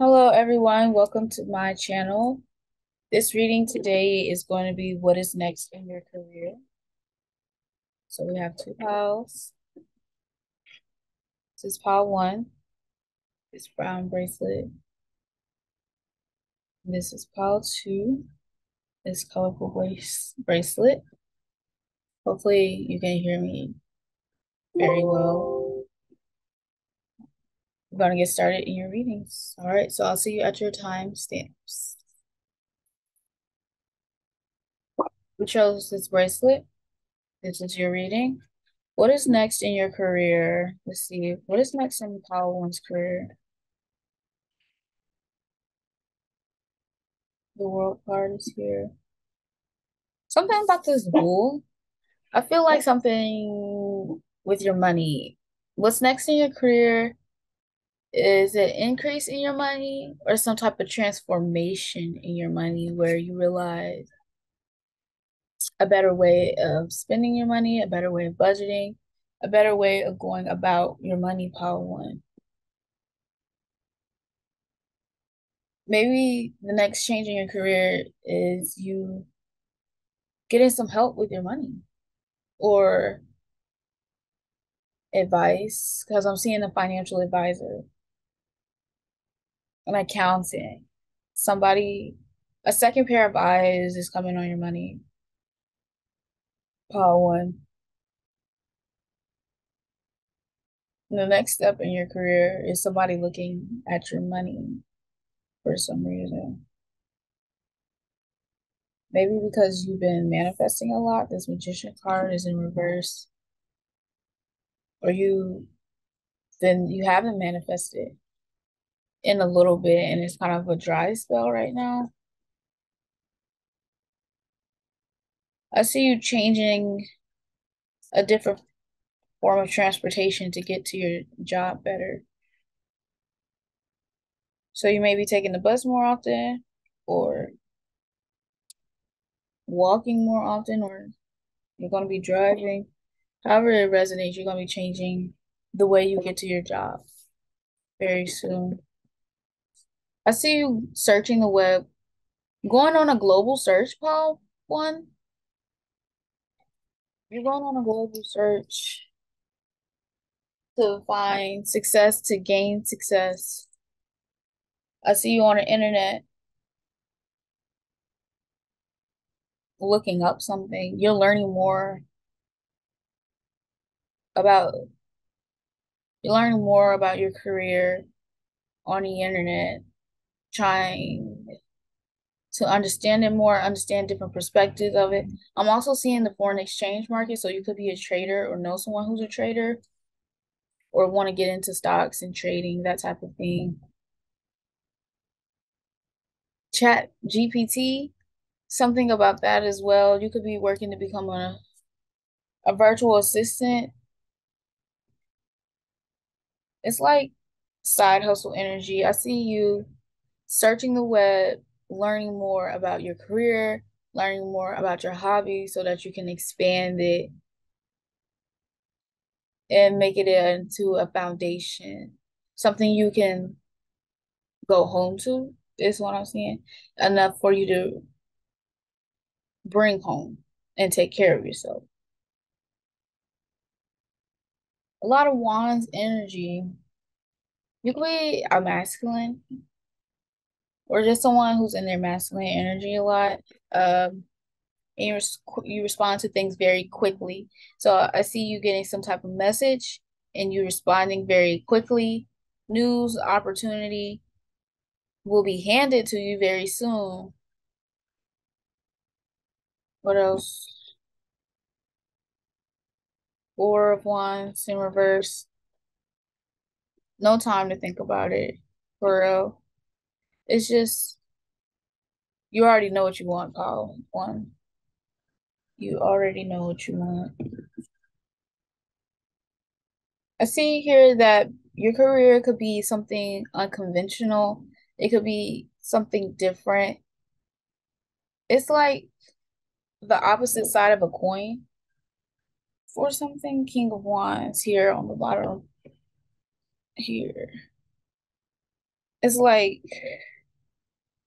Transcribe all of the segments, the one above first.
Hello, everyone. Welcome to my channel. This reading today is going to be what is next in your career. So we have two piles. This is pile one, this brown bracelet. This is pile two, this colorful brace bracelet. Hopefully you can hear me very well. We're going to get started in your readings. All right, so I'll see you at your time stamps. We chose this bracelet. This is your reading. What is next in your career? Let's see. What is next in pile one's career? The world card is here. Something about this bull. I feel like something with your money. What's next in your career? Is it increase in your money or some type of transformation in your money where you realize a better way of spending your money, a better way of budgeting, a better way of going about your money, pile one? Maybe the next change in your career is you getting some help with your money or advice because I'm seeing a financial advisor, an accountant, somebody, a second pair of eyes is coming on your money. Pile one. The next step in your career is somebody looking at your money for some reason. Maybe because you've been manifesting a lot, this magician card is in reverse. Or you then you haven't manifested in a little bit and it's kind of a dry spell right now. I see you changing a different form of transportation to get to your job better. So you may be taking the bus more often or walking more often or you're going to be driving. However it resonates, you're going to be changing the way you get to your job very soon. I see you searching the web, going on a global search, Pile, one. You're going on a global search to find success, to gain success. I see you on the internet looking up something. You're learning more about you're learning more about your career on the internet, trying to understand it more, understand different perspectives of it. I'm also seeing the foreign exchange market, so you could be a trader or know someone who's a trader or want to get into stocks and trading, that type of thing. Chat GPT, something about that as well. You could be working to become a a virtual assistant. It's like side hustle energy. I see you searching the web, learning more about your career, learning more about your hobby so that you can expand it and make it into a foundation, something you can go home to, is what I'm saying, enough for you to bring home and take care of yourself. A lot of wands energy. You could be a masculine or just someone who's in their masculine energy a lot. Um, and you, res you respond to things very quickly. So I see you getting some type of message and you responding very quickly. News, opportunity will be handed to you very soon. What else? Four of Wands in reverse. No time to think about it, for real. It's just, you already know what you want, Pile. One. You already know what you want. I see here that your career could be something unconventional. It could be something different. It's like the opposite side of a coin for something. King of Wands here on the bottom here. it's like,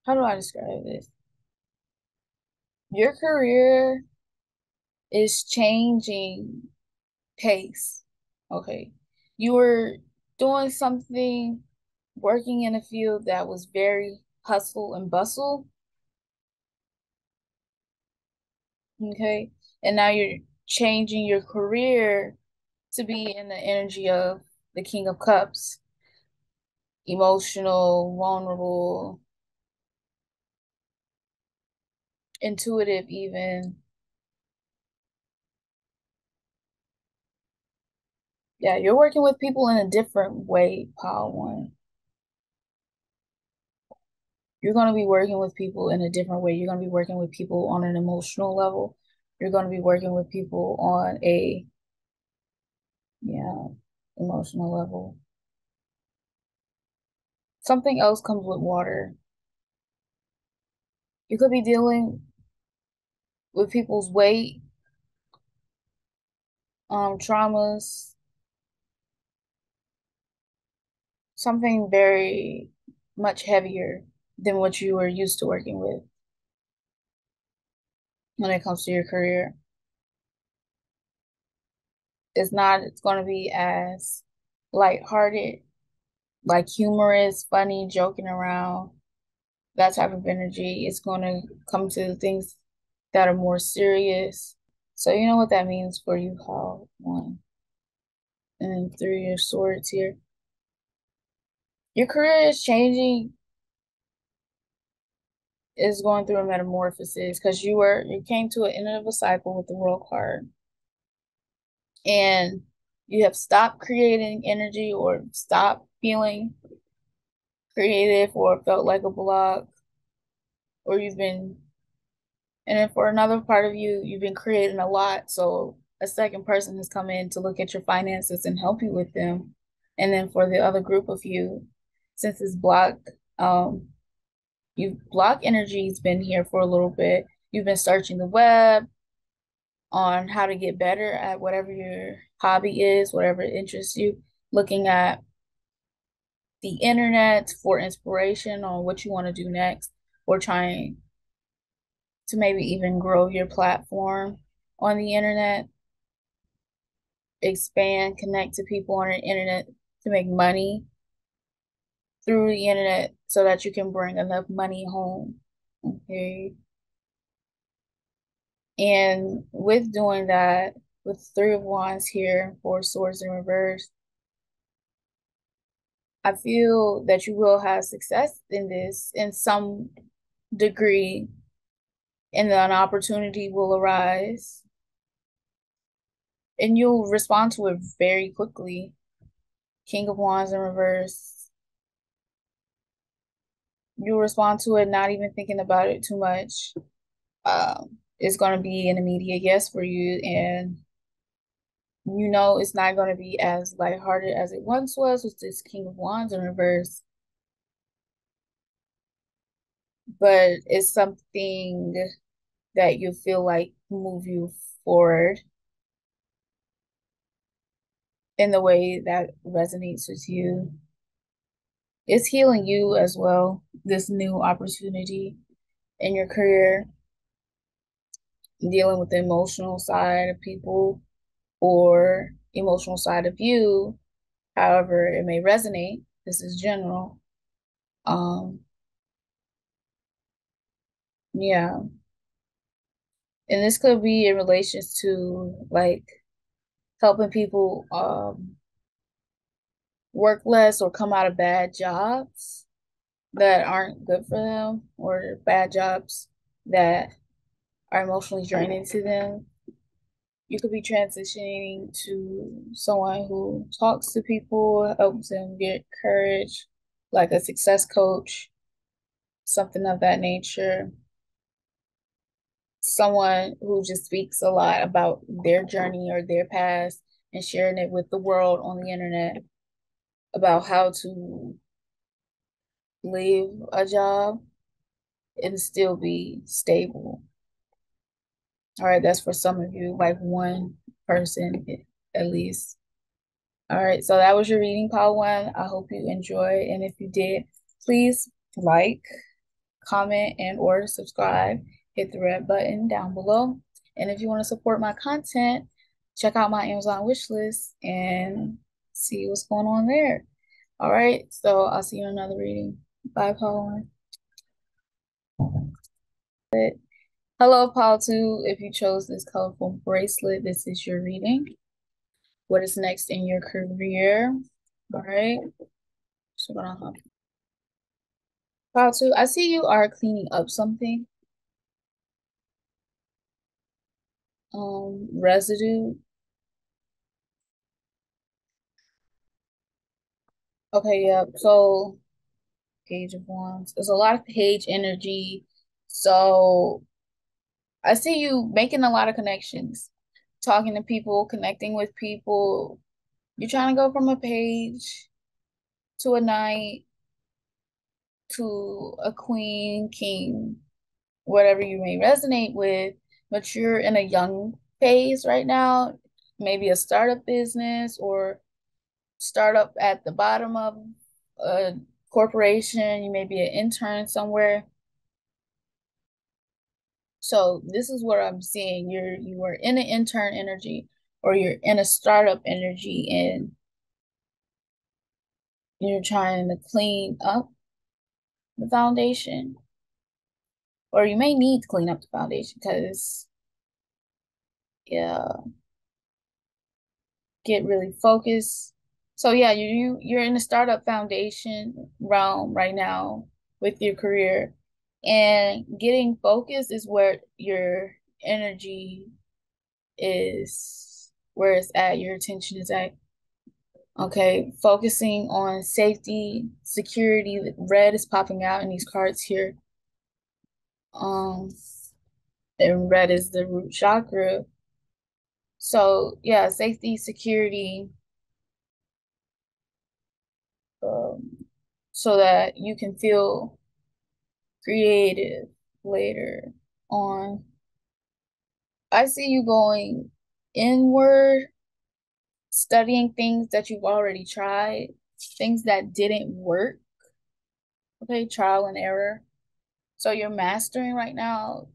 how do I describe this? Your career is changing pace. Okay. You were doing something, working in a field that was very hustle and bustle. Okay. And now you're changing your career to be in the energy of the King of Cups, emotional, vulnerable, intuitive, even. Yeah, you're working with people in a different way, Pile One. You're going to be working with people in a different way. You're going to be working with people on an emotional level. You're going to be working with people on a, yeah, emotional level. Something else comes with water. You could be dealing with people's weight, um, traumas, something very much heavier than what you were used to working with when it comes to your career. It's not, it's going to be as lighthearted, like humorous, funny, joking around, that type of energy. It's going to come to things that are more serious. So you know what that means for you, Pile. One. And three your swords here. Your career is changing is going through a metamorphosis because you were you came to an end of a cycle with the world card and you have stopped creating energy or stopped feeling creative or felt like a block or you've been and then for another part of you you've been creating a lot. So a second person has come in to look at your finances and help you with them. And then for the other group of you since it's block um you block energy's been here for a little bit. You've been searching the web on how to get better at whatever your hobby is whatever interests you looking at the internet for inspiration on what you want to do next or trying to maybe even grow your platform on the internet expand connect to people on the internet to make money through the internet so that you can bring enough money home. Okay. And with doing that, with three of wands here, four swords in reverse, I feel that you will have success in this in some degree, and then an opportunity will arise. And you'll respond to it very quickly. King of Wands in reverse, you'll respond to it not even thinking about it too much. Um, it's going to be an immediate yes for you, and you know it's not going to be as lighthearted as it once was with this King of Wands in reverse. But it's something that you feel like move you forward in the way that resonates with you it's healing you as well, this new opportunity in your career, dealing with the emotional side of people or emotional side of you, however it may resonate. This is general. Um, yeah. And this could be in relation to like helping people um work less or come out of bad jobs that aren't good for them or bad jobs that are emotionally draining to them. You could be transitioning to someone who talks to people, helps them get courage, like a success coach, something of that nature. Someone who just speaks a lot about their journey or their past and sharing it with the world on the internet about how to leave a job and still be stable. All right, that's for some of you, like one person at least. All right, so that was your reading, Pile One. I hope you enjoyed. And if you did, Please like, comment, and or subscribe. Hit the red button down below. And if you want to support my content, check out my Amazon wish list and see what's going on there. All right, so I'll see you in another reading. Bye, Paul. Hello, Pile 2. If you chose this colorful bracelet, this is your reading. What is next in your career? All right. So, Pile 2, I see you are cleaning up something. Um, residue Okay, yep. So page of wands. There's a lot of page energy. So I see you making a lot of connections, talking to people, connecting with people. You're trying to go from a page to a knight to a queen, king, whatever you may resonate with, but you're in a young phase right now, maybe a startup business or startup at the bottom of a corporation, you may be an intern somewhere. So this is what I'm seeing. You're you are in an intern energy or you're in a startup energy and you're trying to clean up the foundation. Or you may need to clean up the foundation because yeah, get really focused so yeah, you, you you're in the startup foundation realm right now with your career. And getting focused is where your energy is where it's at, your attention is at. Okay, focusing on safety, security. Red is popping out in these cards here. Um, and red is the root chakra. So yeah, safety, security, um, so that you can feel creative later on. I see you going inward, studying things that you've already tried, things that didn't work. Okay, trial and error. So you're mastering right now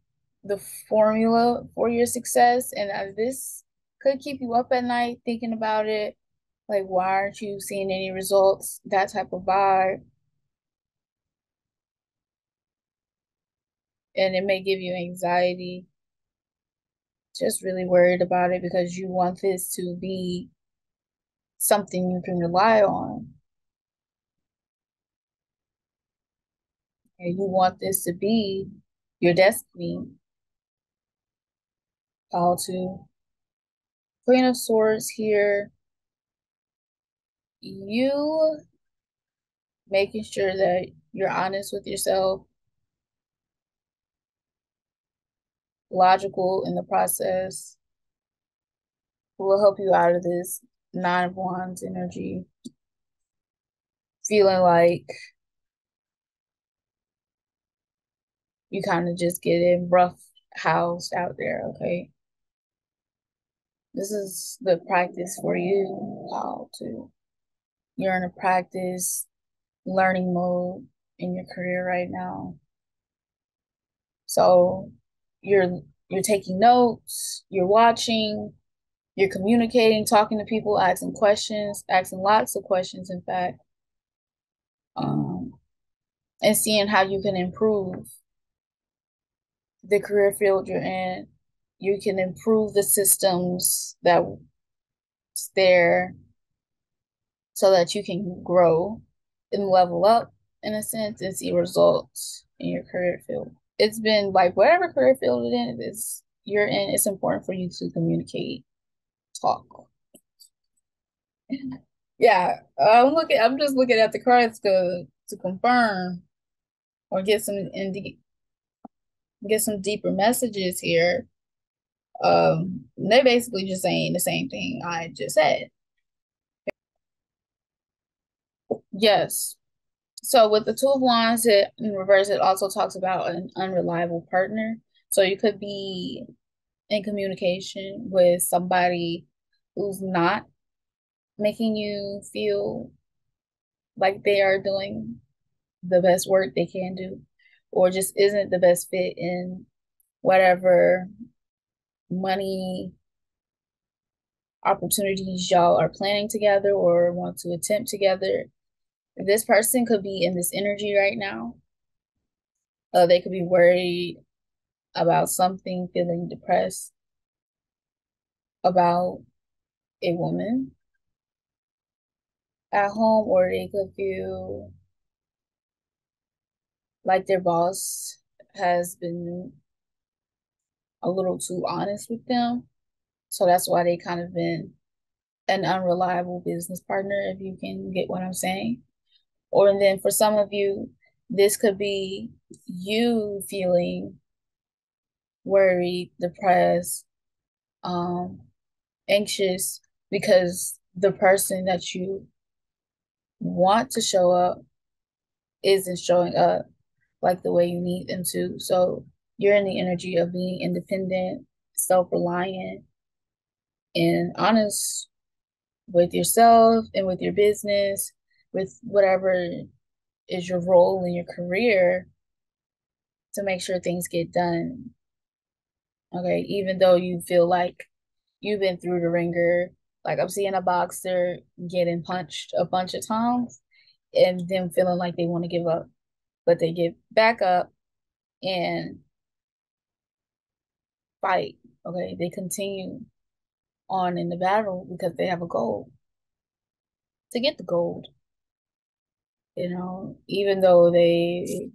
the formula for your success, and this could keep you up at night thinking about it like, why aren't you seeing any results? That type of vibe. And it may give you anxiety. Just really worried about it because you want this to be something you can rely on. And you want this to be your destiny. How to Queen of Swords here you making sure that you're honest with yourself, logical in the process, will help you out of this nine of wands energy. Feeling like you kind of just get in rough housed out there, okay? This is the practice for you how to you're in a practice learning mode in your career right now. So you're you're taking notes, you're watching, you're communicating, talking to people, asking questions, asking lots of questions, in fact, um, and seeing how you can improve the career field you're in. You can improve the systems that's there so that you can grow and level up in a sense and see results in your career field. It's been like whatever career field it is you're in, it's important for you to communicate, talk. yeah, I'm looking. I'm just looking at the cards to to confirm or get some indi- get some deeper messages here. Um, they're basically just saying the same thing I just said. Yes. So with the Two of Wands, it in reverse, it also talks about an unreliable partner. So you could be in communication with somebody who's not making you feel like they are doing the best work they can do or just isn't the best fit in whatever money opportunities y'all are planning together or want to attempt together. This person could be in this energy right now. Uh, they could be worried about something, feeling depressed about a woman at home, or they could feel like their boss has been a little too honest with them. So that's why they kind of been an unreliable business partner, if you can get what I'm saying. Or then for some of you, this could be you feeling worried, depressed, um, anxious because the person that you want to show up isn't showing up like the way you need them to. So you're in the energy of being independent, self reliant, and honest with yourself and with your business, with whatever is your role in your career to make sure things get done. Okay, even though you feel like you've been through the ringer, like I'm seeing a boxer getting punched a bunch of times and them feeling like they want to give up, but they get back up and fight. Okay, they continue on in the battle because they have a goal to get the gold. You know, even though they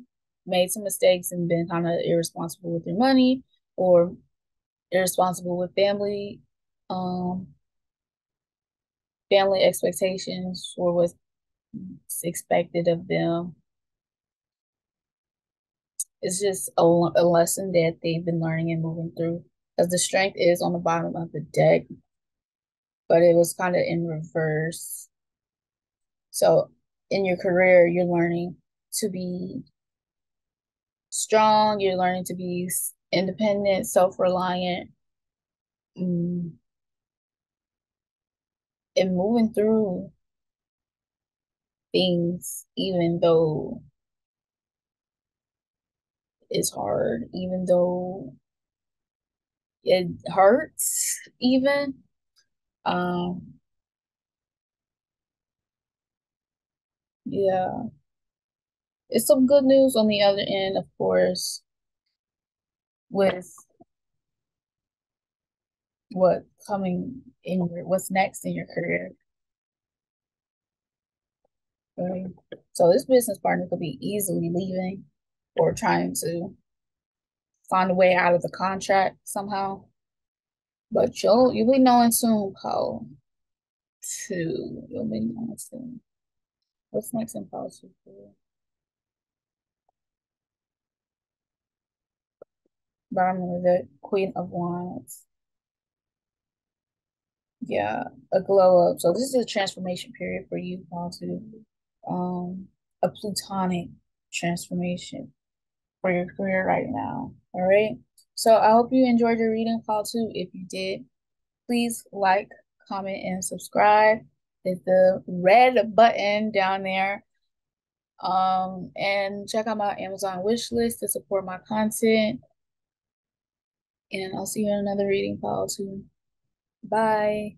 made some mistakes and been kind of irresponsible with their money or irresponsible with family um family expectations or what's expected of them it's just a, a lesson that they've been learning and moving through because the strength is on the bottom of the deck, but it was kind of in reverse. So in your career, you're learning to be strong, you're learning to be independent, self reliant, mm, and moving through things, even though it's hard, even though it hurts even. Um, yeah. It's some good news on the other end, of course, with what coming in your what's next in your career. Okay. So this business partner could be easily leaving or trying to find a way out of the contract somehow. But you'll you'll be knowing soon, Pile. Two. You'll be knowing soon. What's next in policy for Of the Queen of Wands. Yeah, a glow up. So this is a transformation period for you, too. Um, a plutonic transformation for your career right now. All right. So I hope you enjoyed your reading call too. If you did, please like, comment, and subscribe. Hit the red button down there. Um, and check out my Amazon wish list to support my content. And I'll see you in another reading call too. Bye.